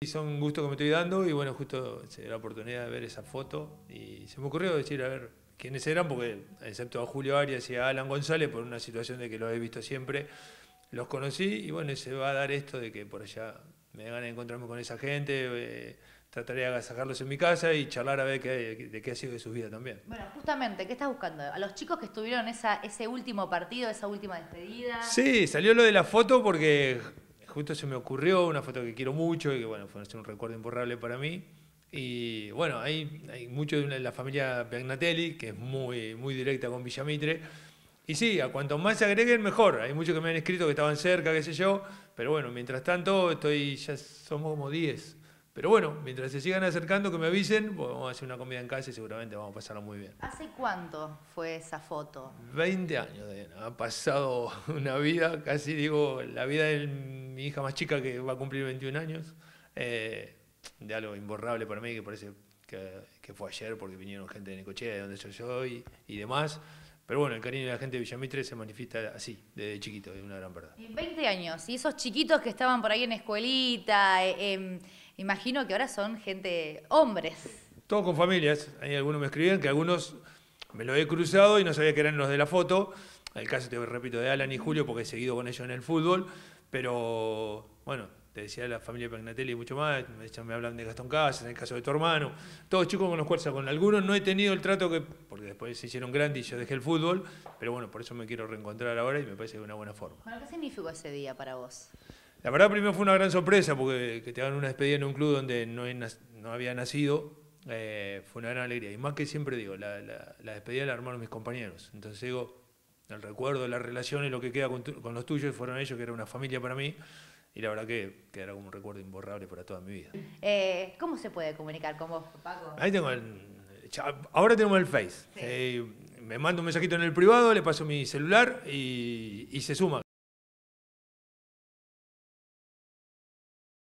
Y son gustos que me estoy dando y bueno, justo se dio la oportunidad de ver esa foto y se me ocurrió decir, a ver, quiénes eran, porque excepto a Julio Arias y a Alan González, por una situación de que los he visto siempre, los conocí y bueno, se va a dar esto de que por allá me ganas de encontrarme con esa gente, eh, trataré de agasajarlos en mi casa y charlar a ver qué, de qué ha sido de su vida también. Bueno, justamente, ¿qué estás buscando? ¿A los chicos que estuvieron esa, ese último partido, esa última despedida? Sí, salió lo de la foto porque justo se me ocurrió, una foto que quiero mucho y que bueno, fue un recuerdo imborrable para mí. Y bueno, hay, hay mucho de la familia Piagnatelli, que es muy, muy directa con Villamitre. Y sí, a cuanto más se agreguen, mejor. Hay muchos que me han escrito que estaban cerca, qué sé yo. Pero bueno, mientras tanto, estoy ya somos como 10. Pero bueno, mientras se sigan acercando, que me avisen, pues vamos a hacer una comida en casa y seguramente vamos a pasarlo muy bien. ¿Hace cuánto fue esa foto? 20 años, Ha pasado una vida, casi digo, la vida de mi hija más chica que va a cumplir 21 años. Eh, de algo imborrable para mí, que parece que, fue ayer porque vinieron gente de Necochea, de donde yo soy y demás. Pero bueno, el cariño de la gente de Villamitre se manifiesta así, desde chiquito, es una gran verdad. En 20 años, y esos chiquitos que estaban por ahí en escuelita, eh, em, imagino que ahora son gente, hombres. Todos con familias. Hay algunos me escribían que algunos me lo he cruzado y no sabía que eran los de la foto. El caso, te repito, de Alan y Julio, porque he seguido con ellos en el fútbol. Pero bueno, te decía la familia Pagnatelli y mucho más, me, hablan de Gastón Casas, en el caso de tu hermano, todos chicos con los cuales, con algunos no he tenido el trato que, porque después se hicieron grandes y yo dejé el fútbol, pero bueno, por eso me quiero reencontrar ahora y me parece de una buena forma. Bueno, ¿qué significó ese día para vos? La verdad primero fue una gran sorpresa, porque que te hagan una despedida en un club donde no, no había nacido, eh, fue una gran alegría. Y más que siempre digo, la, la, despedida la armaron mis compañeros. Entonces digo, el recuerdo, la relación y lo que queda con, con los tuyos fueron ellos, que era una familia para mí y la verdad que quedará como un recuerdo imborrable para toda mi vida. Eh, ¿Cómo se puede comunicar con vos, Paco? Ahí tengo el, ahora tenemos el Face. Eh, me mando un mensajito en el privado, le paso mi celular y, y se suma.